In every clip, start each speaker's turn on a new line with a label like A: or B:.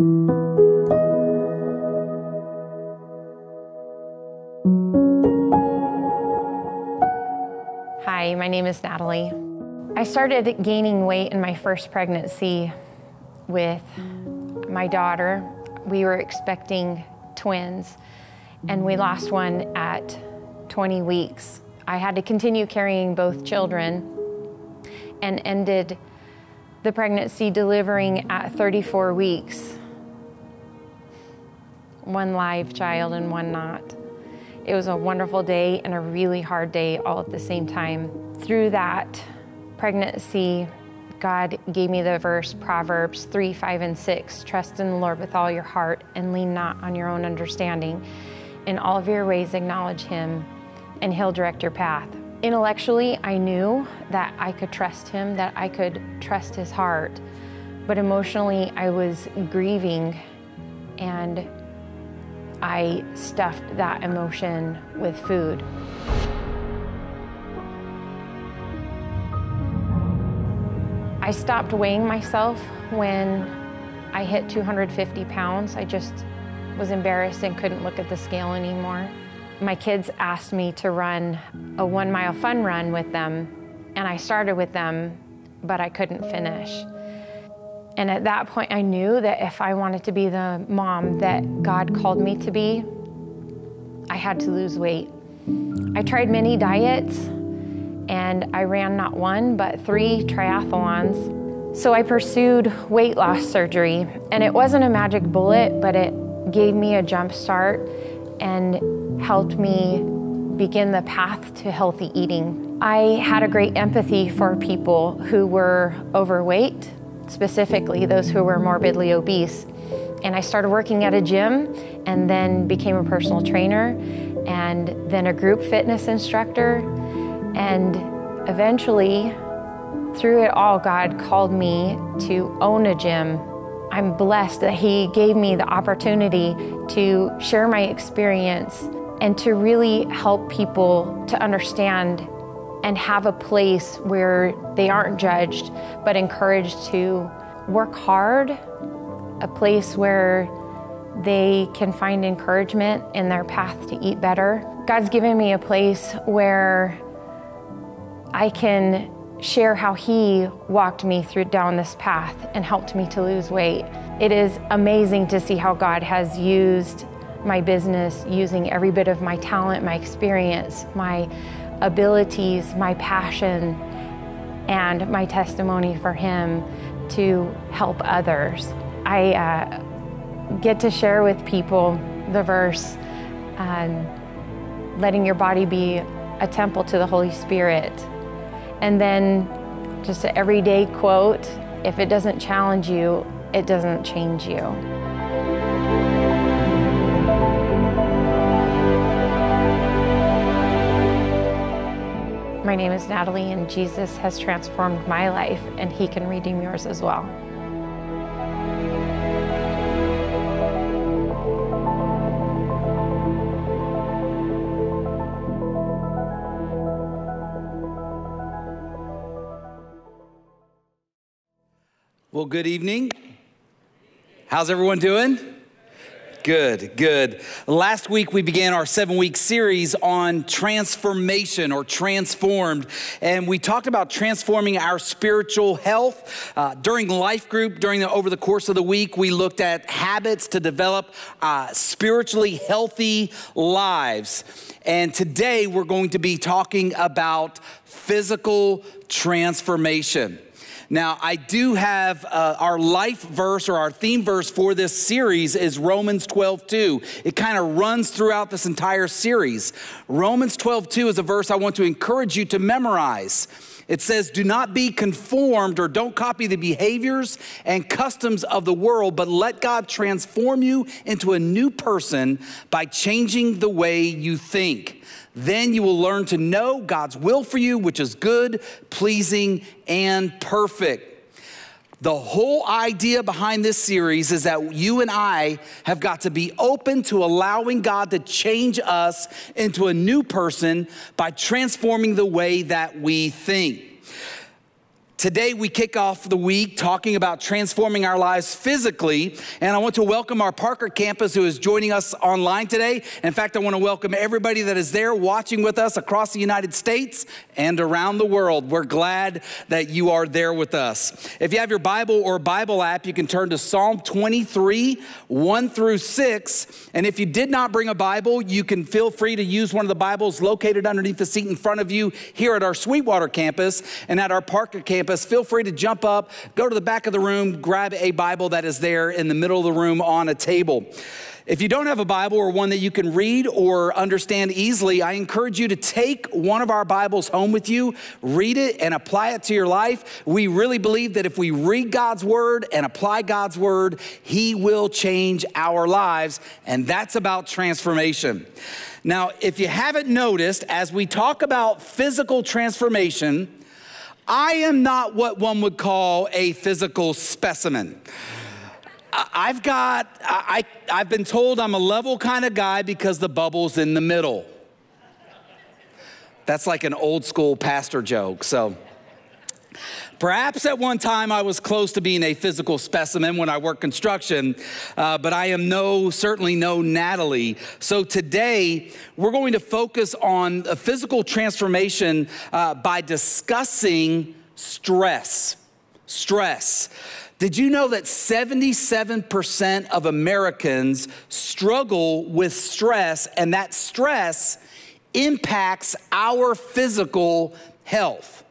A: Hi, my name is Natalie. I started gaining weight in my first pregnancy with my daughter. We were expecting twins, and we lost one at 20 weeks. I had to continue carrying both children and ended the pregnancy delivering at 34 weeks. One live child and one not. It was a wonderful day and a really hard day all at the same time. Through that pregnancy, God gave me the verse Proverbs 3, 5, and 6 Trust in the Lord with all your heart and lean not on your own understanding. In all of your ways, acknowledge Him, and He'll direct your path. Intellectually, I knew that I could trust Him, that I could trust His heart. But emotionally, I was grieving and I stuffed that emotion with food. I stopped weighing myself when I hit 250 pounds. I just was embarrassed and couldn't look at the scale anymore. My kids asked me to run a one mile fun run with them, and I started with them, but I couldn't finish. And at that point, I knew that if I wanted to be the mom that God called me to be, I had to lose weight. I tried many diets, and I ran not one, but three triathlons. So I pursued weight loss surgery, and it wasn't a magic bullet, but it gave me a jump start and helped me begin the path to healthy eating. I had a great empathy for people who were overweight, specifically those who were morbidly obese. And I started working at a gym and then became a personal trainer and then a group fitness instructor. And eventually, through it all, God called me to own a gym I'm blessed that He gave me the opportunity to share my experience and to really help people to understand and have a place where they aren't judged but encouraged to work hard, a place where they can find encouragement in their path to eat better. God's given me a place where I can share how he walked me through down this path and helped me to lose weight. It is amazing to see how God has used my business, using every bit of my talent, my experience, my abilities, my passion, and my testimony for him to help others. I uh, get to share with people the verse, um, letting your body be a temple to the Holy Spirit and then just an everyday quote if it doesn't challenge you, it doesn't change you. My name is Natalie, and Jesus has transformed my life, and He can redeem yours as well.
B: Well, good evening. How's everyone doing? Good, good. Last week we began our seven week series on transformation or transformed, and we talked about transforming our spiritual health. Uh, during life group, during the, over the course of the week, we looked at habits to develop uh, spiritually healthy lives. And today we're going to be talking about physical transformation. Now, I do have uh, our life verse or our theme verse for this series is Romans 12, 2. It kind of runs throughout this entire series. Romans 12, 2 is a verse I want to encourage you to memorize. It says, Do not be conformed or don't copy the behaviors and customs of the world, but let God transform you into a new person by changing the way you think. Then you will learn to know God's will for you, which is good, pleasing, and perfect. The whole idea behind this series is that you and I have got to be open to allowing God to change us into a new person by transforming the way that we think. Today, we kick off the week talking about transforming our lives physically. And I want to welcome our Parker campus who is joining us online today. In fact, I want to welcome everybody that is there watching with us across the United States and around the world. We're glad that you are there with us. If you have your Bible or Bible app, you can turn to Psalm 23, 1 through 6. And if you did not bring a Bible, you can feel free to use one of the Bibles located underneath the seat in front of you here at our Sweetwater campus and at our Parker campus campus, feel free to jump up, go to the back of the room, grab a Bible that is there in the middle of the room on a table. If you don't have a Bible or one that you can read or understand easily, I encourage you to take one of our Bibles home with you, read it, and apply it to your life. We really believe that if we read God's Word and apply God's Word, He will change our lives, and that's about transformation. Now, if you haven't noticed, as we talk about physical transformation, I am not what one would call a physical specimen. I've got, I, I've been told I'm a level kind of guy because the bubble's in the middle. That's like an old school pastor joke. So, Perhaps at one time I was close to being a physical specimen when I worked construction, uh, but I am no, certainly no Natalie. So today we're going to focus on a physical transformation uh, by discussing stress. Stress. Did you know that 77% of Americans struggle with stress, and that stress impacts our physical health?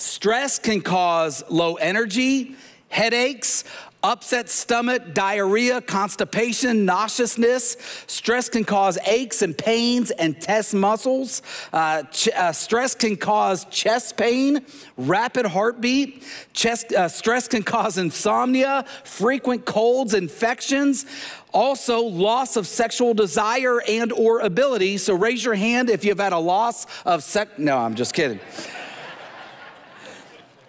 B: Stress can cause low energy, headaches, upset stomach, diarrhea, constipation, nauseousness. Stress can cause aches and pains and test muscles. Uh, uh, stress can cause chest pain, rapid heartbeat. Chest, uh, stress can cause insomnia, frequent colds, infections. Also, loss of sexual desire and or ability. So raise your hand if you've had a loss of sex. No, I'm just kidding.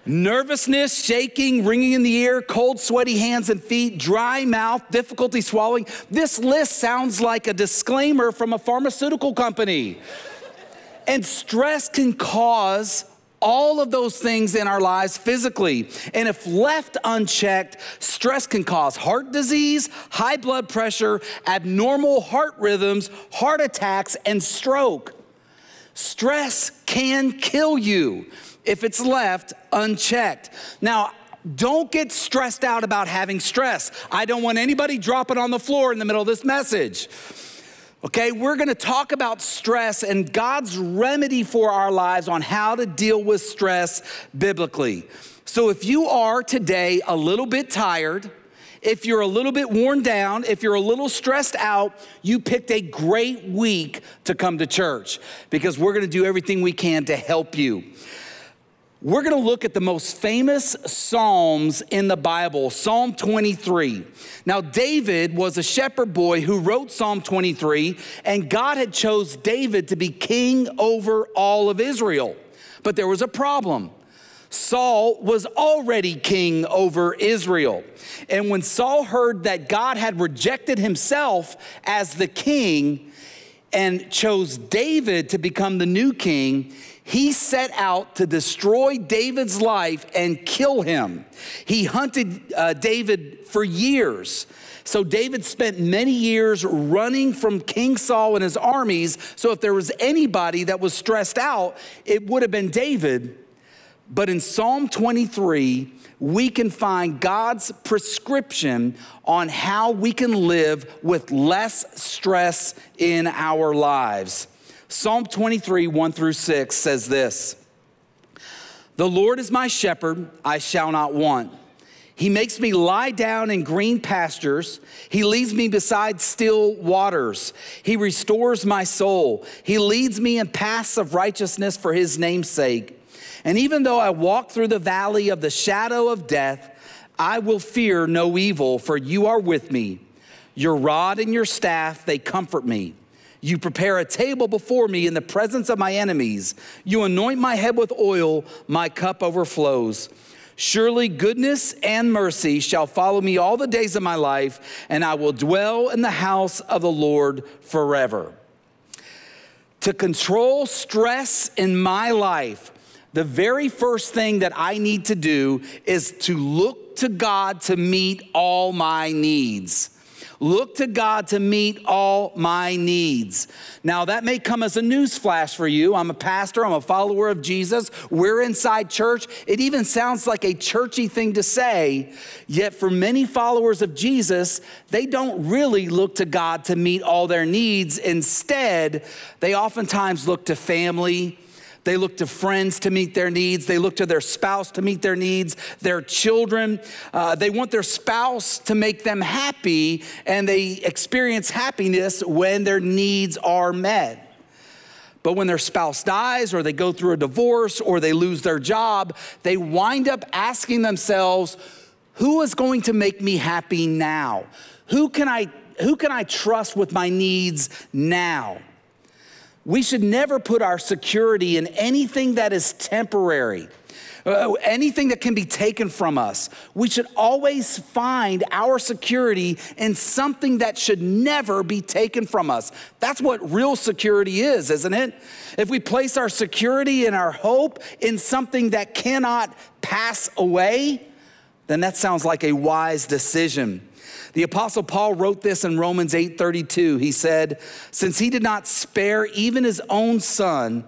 B: Nervousness, shaking, ringing in the ear, cold, sweaty hands and feet, dry mouth, difficulty swallowing. This list sounds like a disclaimer from a pharmaceutical company. And stress can cause all of those things in our lives physically. And if left unchecked, stress can cause heart disease, high blood pressure, abnormal heart rhythms, heart attacks, and stroke. Stress can kill you if it's left unchecked. Now, don't get stressed out about having stress. I don't want anybody dropping on the floor in the middle of this message. Okay, we're gonna talk about stress and God's remedy for our lives on how to deal with stress biblically. So, if you are today a little bit tired, if you're a little bit worn down, if you're a little stressed out, you picked a great week to come to church because we're gonna do everything we can to help you. We're going to look at the most famous Psalms in the Bible, Psalm 23. Now, David was a shepherd boy who wrote Psalm 23, and God had chose David to be king over all of Israel. But there was a problem. Saul was already king over Israel. And when Saul heard that God had rejected himself as the king and chose David to become the new king, he set out to destroy David's life and kill him. He hunted uh, David for years. So David spent many years running from King Saul and his armies. So if there was anybody that was stressed out, it would have been David. But in Psalm 23, we can find God's prescription on how we can live with less stress in our lives. Psalm 23, 1 through 6 says this The Lord is my shepherd, I shall not want. He makes me lie down in green pastures. He leads me beside still waters. He restores my soul. He leads me in paths of righteousness for his name's sake. And even though I walk through the valley of the shadow of death, I will fear no evil, for you are with me. Your rod and your staff, they comfort me. You prepare a table before me in the presence of my enemies. You anoint my head with oil, my cup overflows. Surely goodness and mercy shall follow me all the days of my life, and I will dwell in the house of the Lord forever. To control stress in my life, the very first thing that I need to do is to look to God to meet all my needs. Look to God to meet all my needs. Now, that may come as a news flash for you. I'm a pastor, I'm a follower of Jesus. We're inside church. It even sounds like a churchy thing to say. Yet, for many followers of Jesus, they don't really look to God to meet all their needs. Instead, they oftentimes look to family they look to friends to meet their needs. They look to their spouse to meet their needs, their children. Uh, they want their spouse to make them happy, and they experience happiness when their needs are met. But when their spouse dies, or they go through a divorce, or they lose their job, they wind up asking themselves, Who is going to make me happy now? Who can I, who can I trust with my needs now? We should never put our security in anything that is temporary. Uh, anything that can be taken from us. We should always find our security in something that should never be taken from us. That's what real security is, isn't it? If we place our security and our hope in something that cannot pass away, then that sounds like a wise decision. The apostle Paul wrote this in Romans 8:32. He said, "Since he did not spare even his own son,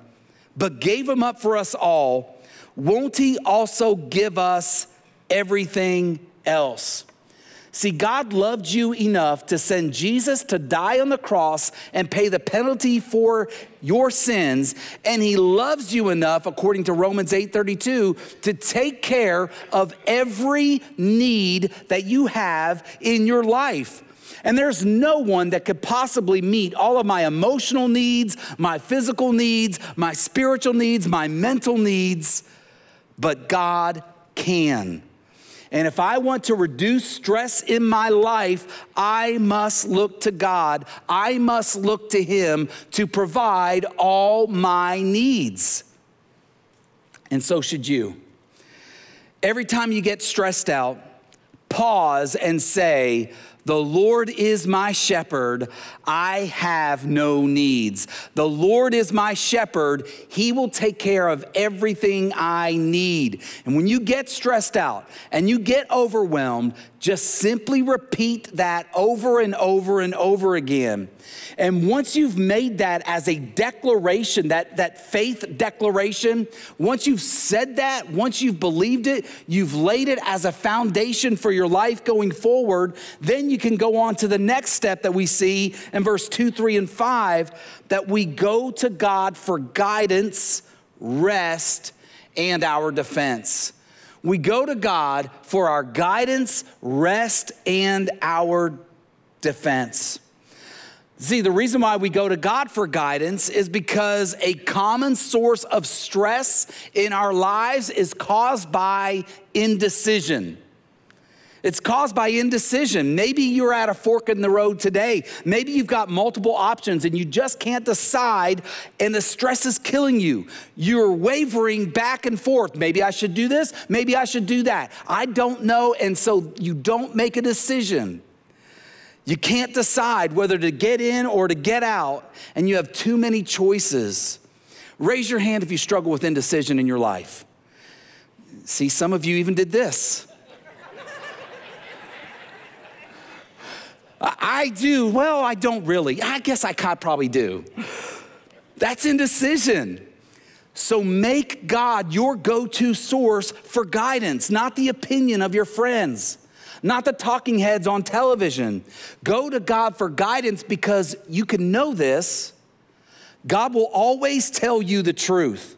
B: but gave him up for us all, won't he also give us everything else?" See, God loved you enough to send Jesus to die on the cross and pay the penalty for your sins, and he loves you enough according to Romans 8:32 to take care of every need that you have in your life. And there's no one that could possibly meet all of my emotional needs, my physical needs, my spiritual needs, my mental needs, but God can. And if I want to reduce stress in my life, I must look to God. I must look to Him to provide all my needs. And so should you. Every time you get stressed out, pause and say, the Lord is my shepherd, I have no needs. The Lord is my shepherd, He will take care of everything I need. And when you get stressed out and you get overwhelmed, just simply repeat that over and over and over again. And once you've made that as a declaration, that, that faith declaration, once you've said that, once you've believed it, you've laid it as a foundation for your life going forward, then you can go on to the next step that we see in verse 2, 3, and 5 that we go to God for guidance, rest, and our defense. We go to God for our guidance, rest, and our defense. See, the reason why we go to God for guidance is because a common source of stress in our lives is caused by indecision. It's caused by indecision. Maybe you're at a fork in the road today. Maybe you've got multiple options and you just can't decide, and the stress is killing you. You're wavering back and forth. Maybe I should do this, maybe I should do that. I don't know, and so you don't make a decision. You can't decide whether to get in or to get out, and you have too many choices. Raise your hand if you struggle with indecision in your life. See, some of you even did this. I do. Well, I don't really. I guess I probably do. That's indecision. So make God your go to source for guidance, not the opinion of your friends not the talking heads on television. Go to God for guidance because you can know this. God will always tell you the truth.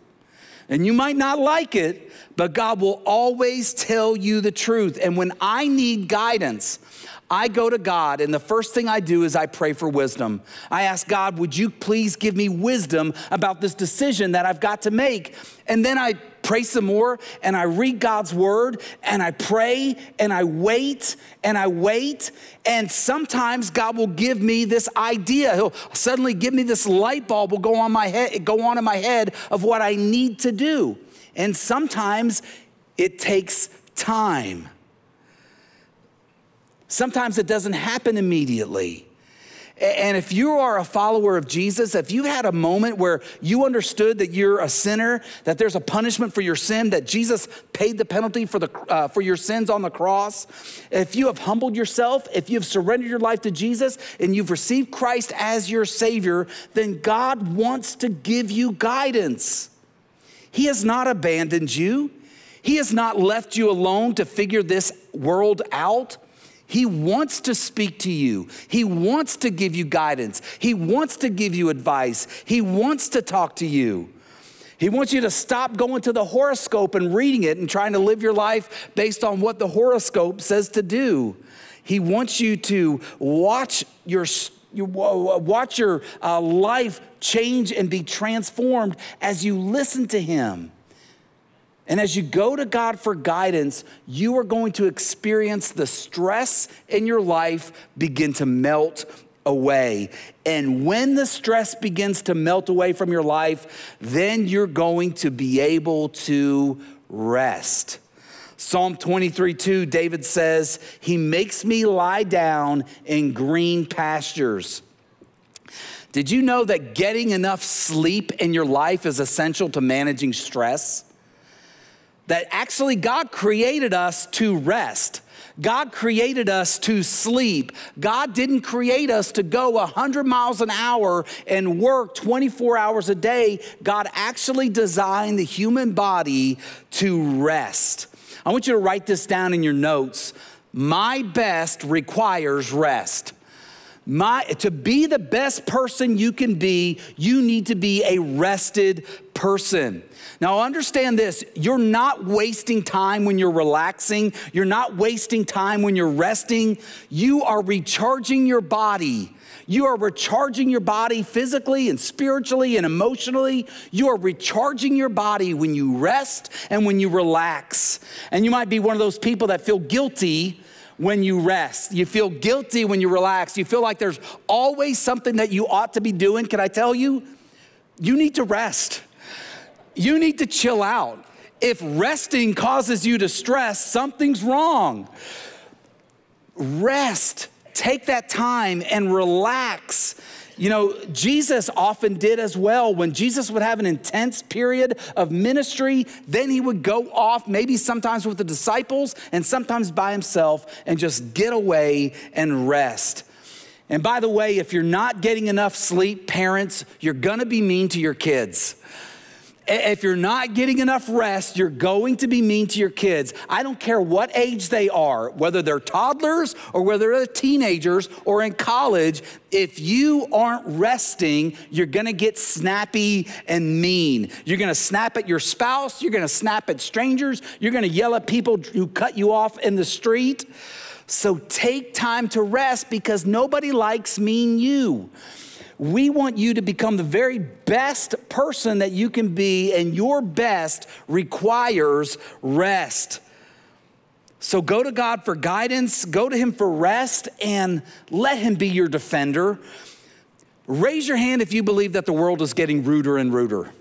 B: And you might not like it, but God will always tell you the truth. And when I need guidance, I go to God, and the first thing I do is I pray for wisdom. I ask God, would you please give me wisdom about this decision that I've got to make? And then I pray some more, and I read God's word, and I pray, and I wait, and I wait. And sometimes God will give me this idea. He'll suddenly give me this light bulb will go on my head, go on in my head of what I need to do. And sometimes it takes time. Sometimes it doesn't happen immediately. And if you are a follower of Jesus, if you've had a moment where you understood that you're a sinner, that there's a punishment for your sin, that Jesus paid the penalty for, the, uh, for your sins on the cross, if you have humbled yourself, if you've surrendered your life to Jesus, and you've received Christ as your Savior, then God wants to give you guidance. He has not abandoned you. He has not left you alone to figure this world out. He wants to speak to you. He wants to give you guidance. He wants to give you advice. He wants to talk to you. He wants you to stop going to the horoscope and reading it and trying to live your life based on what the horoscope says to do. He wants you to watch your you watch your uh, life change and be transformed as you listen to him. And as you go to God for guidance, you are going to experience the stress in your life begin to melt away. And when the stress begins to melt away from your life, then you're going to be able to rest. Psalm 23 2, David says, He makes me lie down in green pastures. Did you know that getting enough sleep in your life is essential to managing stress? That actually God created us to rest. God created us to sleep. God didn't create us to go 100 miles an hour and work 24 hours a day. God actually designed the human body to rest. I want you to write this down in your notes. My best requires rest. My, to be the best person you can be, you need to be a rested person. Now, understand this you're not wasting time when you're relaxing, you're not wasting time when you're resting. You are recharging your body. You are recharging your body physically and spiritually and emotionally. You are recharging your body when you rest and when you relax. And you might be one of those people that feel guilty when you rest. You feel guilty when you relax. You feel like there's always something that you ought to be doing. Can I tell you? You need to rest. You need to chill out. If resting causes you to stress, something's wrong. Rest. Take that time and relax you know, Jesus often did as well. When Jesus would have an intense period of ministry, then he would go off, maybe sometimes with the disciples and sometimes by himself, and just get away and rest. And by the way, if you're not getting enough sleep, parents, you're gonna be mean to your kids. If you're not getting enough rest, you're going to be mean to your kids. I don't care what age they are, whether they're toddlers or whether they're teenagers or in college. If you aren't resting, you're gonna get snappy and mean. You're gonna snap at your spouse, you're gonna snap at strangers, you're gonna yell at people who cut you off in the street. So take time to rest because nobody likes mean you. We want you to become the very best person that you can be, and your best requires rest. So go to God for guidance, go to Him for rest, and let Him be your defender. Raise your hand if you believe that the world is getting ruder and ruder.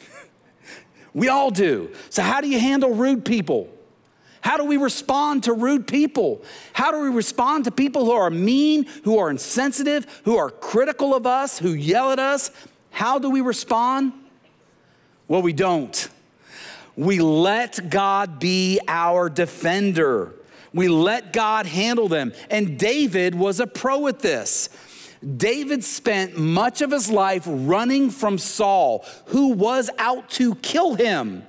B: we all do. So, how do you handle rude people? How do we respond to rude people? How do we respond to people who are mean, who are insensitive, who are critical of us, who yell at us? How do we respond? Well, we don't. We let God be our defender. We let God handle them. And David was a pro at this. David spent much of his life running from Saul, who was out to kill him.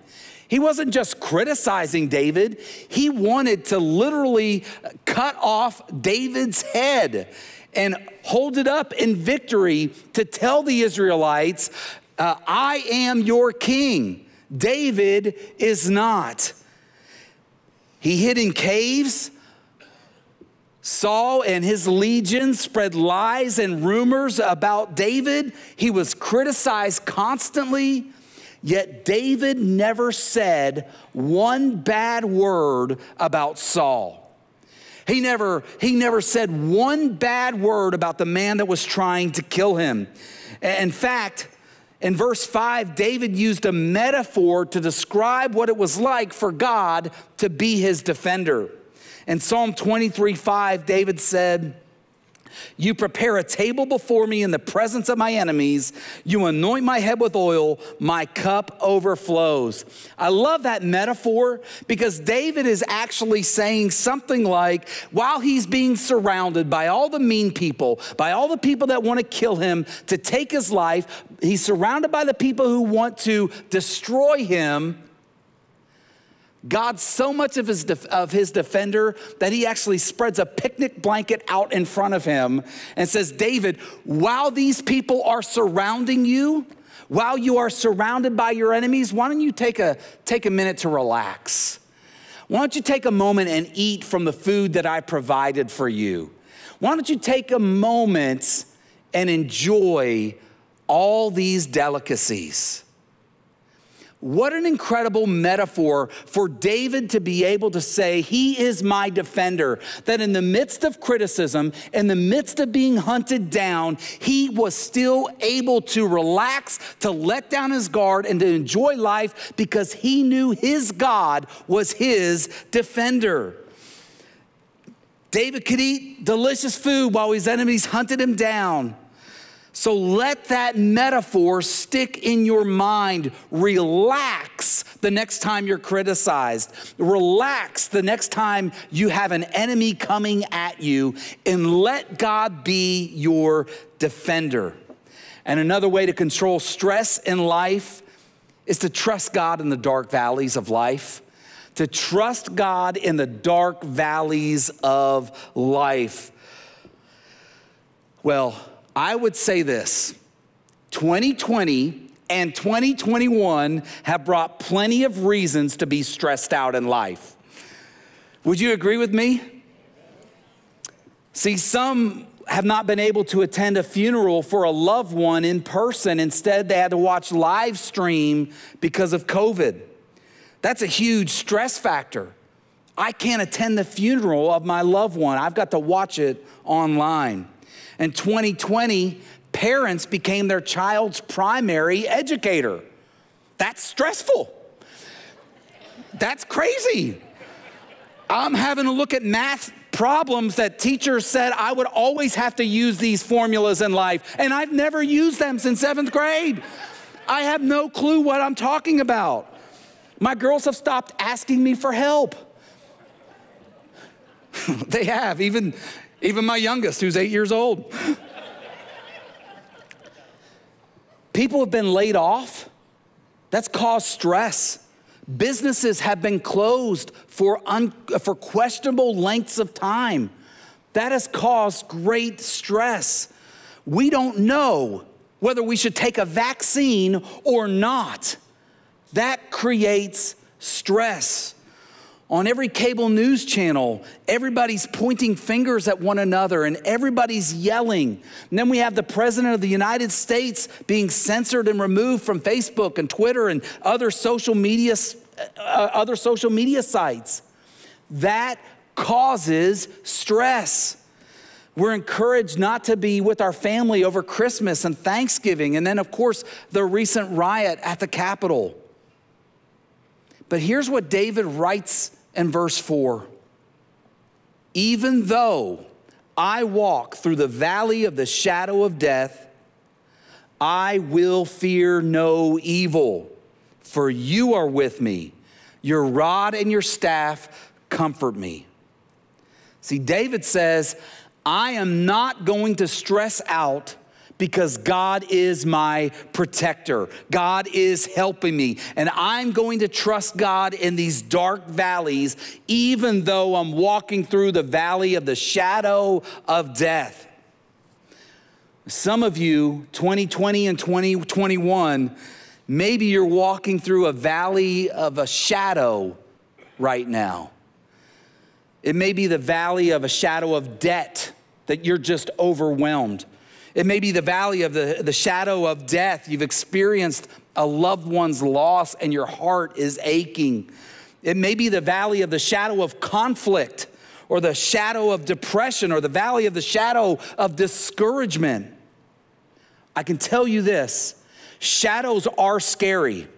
B: He wasn't just criticizing David, he wanted to literally cut off David's head and hold it up in victory to tell the Israelites, uh, I am your king. David is not. He hid in caves. Saul and his legions spread lies and rumors about David. He was criticized constantly. Yet David never said one bad word about Saul. He never, he never said one bad word about the man that was trying to kill him. In fact, in verse 5, David used a metaphor to describe what it was like for God to be his defender. In Psalm 23 5, David said, You prepare a table before me in the presence of my enemies. You anoint my head with oil. My cup overflows. I love that metaphor because David is actually saying something like, while he's being surrounded by all the mean people, by all the people that want to kill him, to take his life, he's surrounded by the people who want to destroy him. God's so much of his, of his defender that he actually spreads a picnic blanket out in front of him and says, David, while these people are surrounding you, while you are surrounded by your enemies, why don't you take a, take a minute to relax? Why don't you take a moment and eat from the food that I provided for you? Why don't you take a moment and enjoy all these delicacies? What an incredible metaphor for David to be able to say, He is my defender. That in the midst of criticism, in the midst of being hunted down, he was still able to relax, to let down his guard, and to enjoy life because he knew his God was his defender. David could eat delicious food while his enemies hunted him down. So let that metaphor stick in your mind. Relax the next time you're criticized. Relax the next time you have an enemy coming at you, and let God be your defender. And another way to control stress in life is to trust God in the dark valleys of life. To trust God in the dark valleys of life. Well, I would say this 2020 and 2021 have brought plenty of reasons to be stressed out in life. Would you agree with me? See, some have not been able to attend a funeral for a loved one in person. Instead, they had to watch live stream because of COVID. That's a huge stress factor. I can't attend the funeral of my loved one, I've got to watch it online. In 2020, parents became their child's primary educator. That's stressful. That's crazy. I'm having to look at math problems that teachers said I would always have to use these formulas in life, and I've never used them since seventh grade. I have no clue what I'm talking about. My girls have stopped asking me for help. they have, even, even my youngest, who's eight years old. People have been laid off. That's caused stress. Businesses have been closed for, un, for questionable lengths of time. That has caused great stress. We don't know whether we should take a vaccine or not. That creates stress. On every cable news channel, everybody's pointing fingers at one another and everybody's yelling. And then we have the President of the United States being censored and removed from Facebook and Twitter and other social media, uh, other social media sites. That causes stress. We're encouraged not to be with our family over Christmas and Thanksgiving, and then, of course, the recent riot at the Capitol. But here's what David writes in verse 4 Even though I walk through the valley of the shadow of death, I will fear no evil, for you are with me. Your rod and your staff comfort me. See, David says, I am not going to stress out because God is my protector. God is helping me. And I'm going to trust God in these dark valleys, even though I'm walking through the valley of the shadow of death. Some of you, 2020 and 2021, maybe you're walking through a valley of a shadow right now. It may be the valley of a shadow of debt that you're just overwhelmed. It may be the valley of the, the shadow of death. You've experienced a loved one's loss and your heart is aching. It may be the valley of the shadow of conflict or the shadow of depression or the valley of the shadow of discouragement. I can tell you this shadows are scary.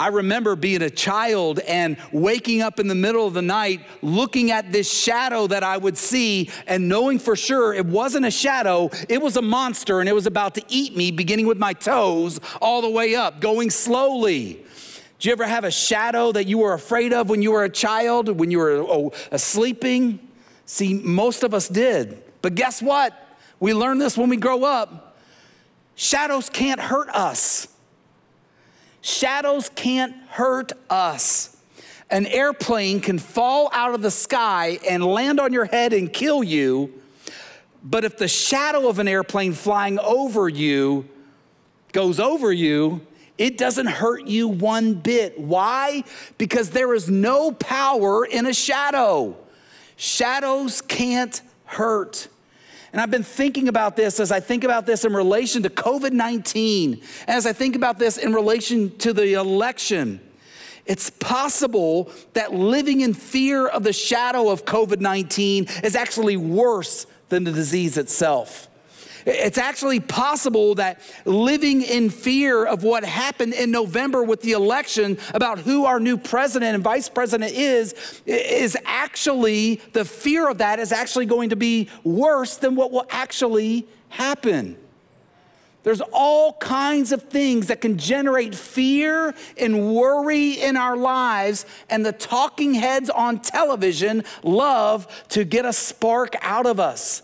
B: I remember being a child and waking up in the middle of the night, looking at this shadow that I would see, and knowing for sure it wasn't a shadow, it was a monster, and it was about to eat me, beginning with my toes all the way up, going slowly. Did you ever have a shadow that you were afraid of when you were a child, when you were oh, sleeping? See, most of us did. But guess what? We learn this when we grow up. Shadows can't hurt us. Shadows can't hurt us. An airplane can fall out of the sky and land on your head and kill you. But if the shadow of an airplane flying over you goes over you, it doesn't hurt you one bit. Why? Because there is no power in a shadow. Shadows can't hurt. And I've been thinking about this as I think about this in relation to COVID 19, as I think about this in relation to the election. It's possible that living in fear of the shadow of COVID 19 is actually worse than the disease itself. It's actually possible that living in fear of what happened in November with the election about who our new president and vice president is, is actually, the fear of that is actually going to be worse than what will actually happen. There's all kinds of things that can generate fear and worry in our lives, and the talking heads on television love to get a spark out of us.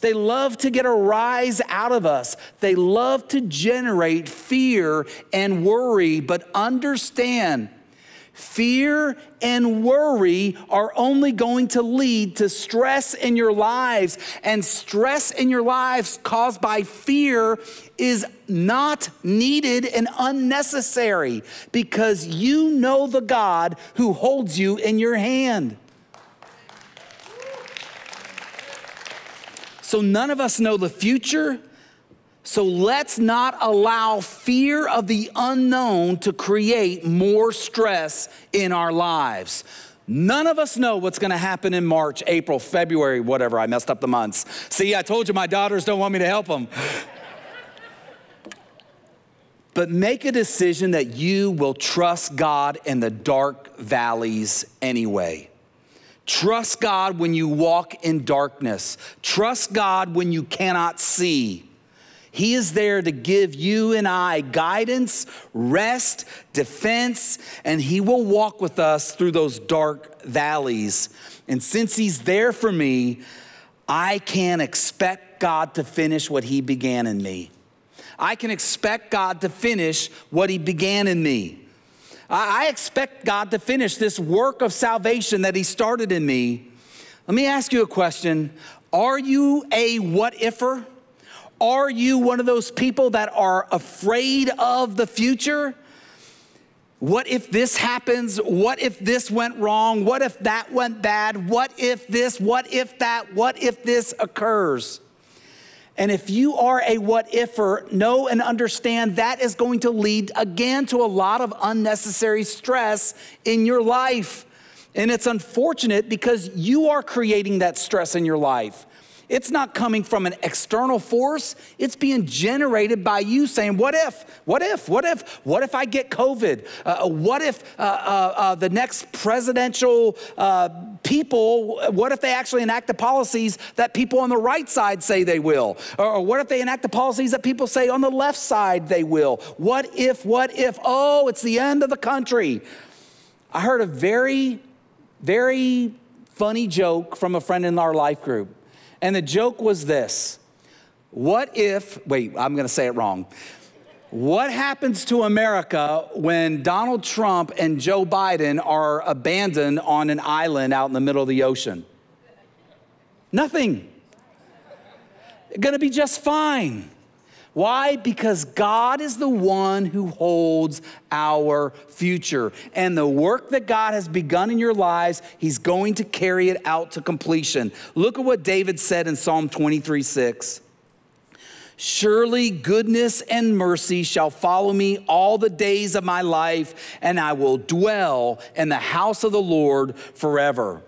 B: They love to get a rise out of us. They love to generate fear and worry, but understand fear and worry are only going to lead to stress in your lives. And stress in your lives caused by fear is not needed and unnecessary because you know the God who holds you in your hand. So none of us know the future. So let's not allow fear of the unknown to create more stress in our lives. None of us know what's going to happen in March, April, February, whatever. I messed up the months. See, I told you my daughters don't want me to help them. but make a decision that you will trust God in the dark valleys anyway. Trust God when you walk in darkness. Trust God when you cannot see. He is there to give you and I guidance, rest, defense, and He will walk with us through those dark valleys. And since He's there for me, I can expect God to finish what He began in me. I can expect God to finish what He began in me. I expect God to finish this work of salvation that He started in me. Let me ask you a question Are you a what ifer? Are you one of those people that are afraid of the future? What if this happens? What if this went wrong? What if that went bad? What if this? What if that? What if this occurs? And if you are a what ifer, know and understand that is going to lead again to a lot of unnecessary stress in your life. And it's unfortunate because you are creating that stress in your life. It's not coming from an external force. It's being generated by you saying, What if? What if? What if? What if I get COVID? Uh, what if uh, uh, uh the next presidential uh, people, what if they actually enact the policies that people on the right side say they will? Or, or what if they enact the policies that people say on the left side they will? What if? What if? Oh, it's the end of the country. I heard a very, very funny joke from a friend in our life group. And the joke was this What if, wait, I'm gonna say it wrong. What happens to America when Donald Trump and Joe Biden are abandoned on an island out in the middle of the ocean? Nothing. Gonna be just fine. Why? Because God is the one who holds our future. And the work that God has begun in your lives, He's going to carry it out to completion. Look at what David said in Psalm 23 6. Surely goodness and mercy shall follow me all the days of my life, and I will dwell in the house of the Lord forever.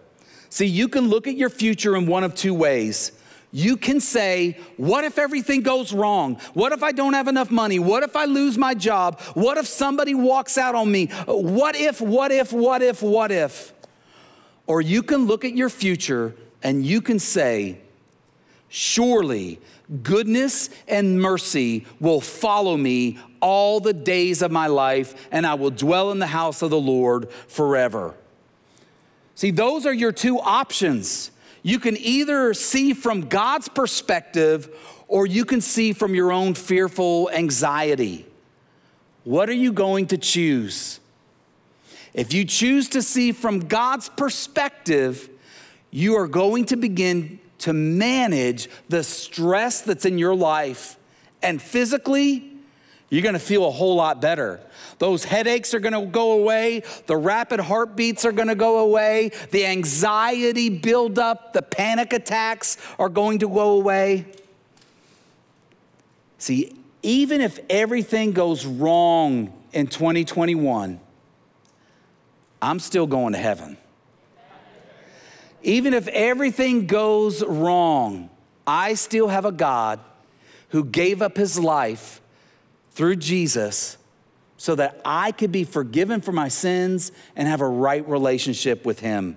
B: See, you can look at your future in one of two ways you can say, What if everything goes wrong? What if I don't have enough money? What if I lose my job? What if somebody walks out on me? What if, what if, what if, what if? Or you can look at your future and you can say, Surely goodness and mercy will follow me all the days of my life, and I will dwell in the house of the Lord forever. See, those are your two options. You can either see from God's perspective or you can see from your own fearful anxiety. What are you going to choose? If you choose to see from God's perspective, you are going to begin to manage the stress that's in your life. And physically, you're gonna feel a whole lot better. Those headaches are gonna go away. The rapid heartbeats are gonna go away. The anxiety buildup, the panic attacks are going to go away. See, even if everything goes wrong in 2021, I'm still going to heaven. Even if everything goes wrong, I still have a God who gave up his life through Jesus so that I could be forgiven for my sins and have a right relationship with him.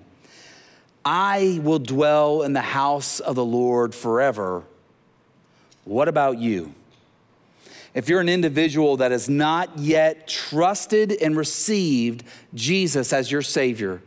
B: I will dwell in the house of the Lord forever. What about you? If you're an individual that has not yet trusted and received Jesus as your Savior,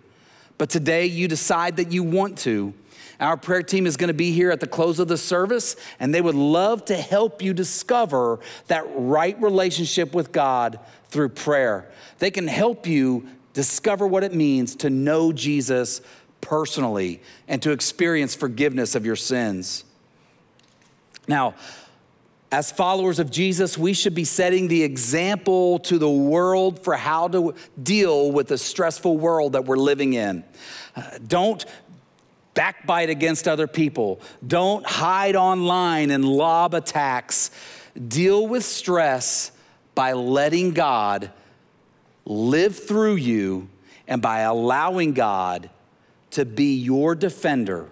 B: but today you decide that you want to. Our prayer team is going to be here at the close of the service, and they would love to help you discover that right relationship with God through prayer. They can help you discover what it means to know Jesus personally and to experience forgiveness of your sins. Now, as followers of Jesus, we should be setting the example to the world for how to deal with the stressful world that we're living in. Uh, don't backbite against other people. Don't hide online and lob attacks. Deal with stress by letting God live through you and by allowing God to be your defender.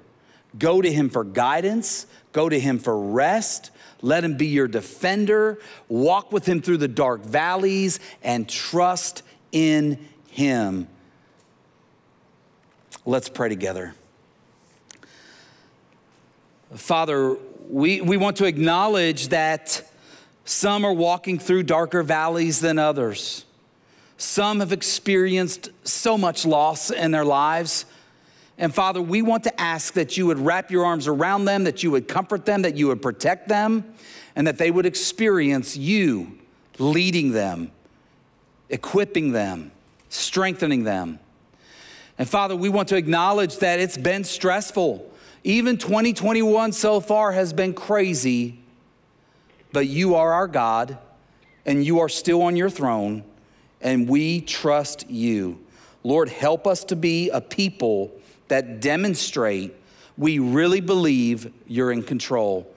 B: Go to Him for guidance, go to Him for rest let him be your defender. Walk with him through the dark valleys and trust in him. Let's pray together. Father, we, we want to acknowledge that some are walking through darker valleys than others. Some have experienced so much loss in their lives. And Father, we want to ask that you would wrap your arms around them, that you would comfort them, that you would protect them, and that they would experience you leading them, equipping them, strengthening them. And Father, we want to acknowledge that it's been stressful. Even 2021 so far has been crazy, but you are our God, and you are still on your throne, and we trust you. Lord, help us to be a people that demonstrate we really believe you're in control.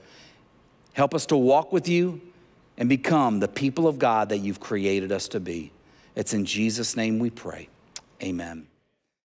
B: Help us to walk with you and become the people of God that you've created us to be. It's in Jesus' name we pray. Amen.